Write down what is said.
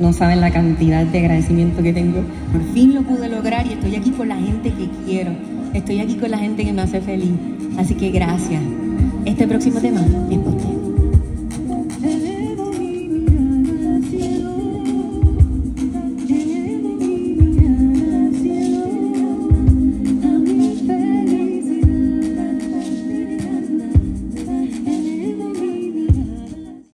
no saben la cantidad de agradecimiento que tengo. Por fin lo pude lograr y estoy aquí con la gente que quiero. Estoy aquí con la gente que me hace feliz. Así que gracias. Este próximo tema es